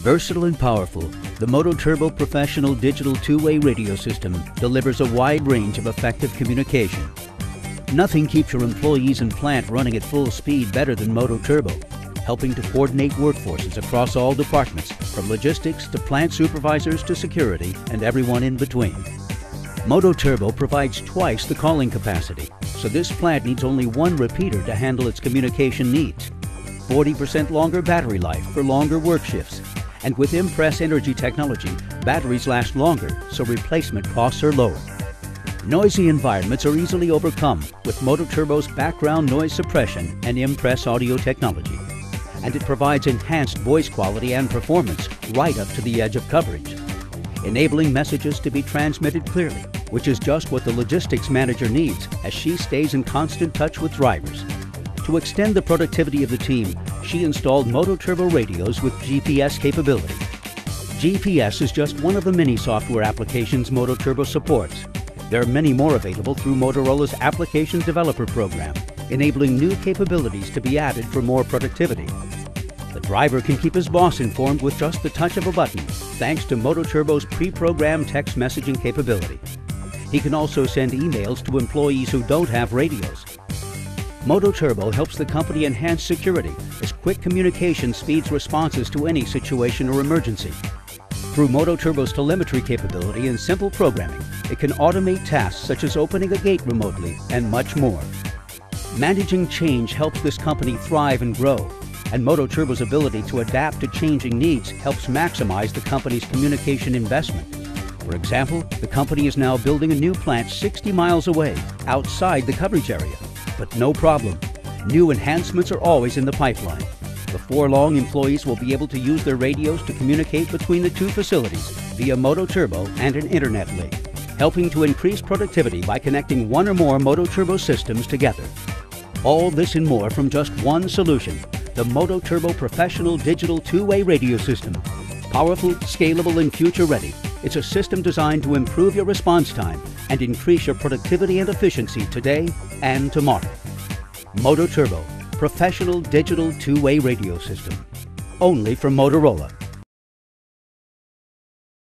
Versatile and powerful, the MOTOTRBO Professional Digital Two-Way Radio System delivers a wide range of effective communication. Nothing keeps your employees and plant running at full speed better than MOTOTRBO, helping to coordinate workforces across all departments, from logistics to plant supervisors to security and everyone in between. MOTOTRBO provides twice the calling capacity, so this plant needs only one repeater to handle its communication needs. 40% longer battery life for longer work shifts and with IMPRES Energy technology, batteries last longer, so replacement costs are lower. Noisy environments are easily overcome with MOTOTRBO's background noise suppression and IMPRES audio technology. And it provides enhanced voice quality and performance right up to the edge of coverage, enabling messages to be transmitted clearly, which is just what the logistics manager needs as she stays in constant touch with drivers. To extend the productivity of the team, she installed MOTOTRBO radios with GPS capability. GPS is just one of the many software applications MOTOTRBO supports. There are many more available through Motorola's Application Developer Program, enabling new capabilities to be added for more productivity. The driver can keep his boss informed with just the touch of a button, thanks to MOTOTRBO's pre-programmed text messaging capability. He can also send emails to employees who don't have radios, MOTOTRBO helps the company enhance security as quick communication speeds responses to any situation or emergency. Through MOTOTRBO's telemetry capability and simple programming, it can automate tasks such as opening a gate remotely and much more. Managing change helps this company thrive and grow, and MOTOTRBO's ability to adapt to changing needs helps maximize the company's communication investment. For example, the company is now building a new plant 60 miles away, outside the coverage area but no problem. New enhancements are always in the pipeline. Before long, employees will be able to use their radios to communicate between the two facilities via MOTOTRBO and an internet link, helping to increase productivity by connecting one or more MOTOTRBO systems together. All this and more from just one solution, the MOTOTRBO Professional Digital Two-Way Radio System. Powerful, scalable, and future-ready, it's a system designed to improve your response time and increase your productivity and efficiency today and tomorrow. MOTOTRBO, professional digital two-way radio system. Only from Motorola.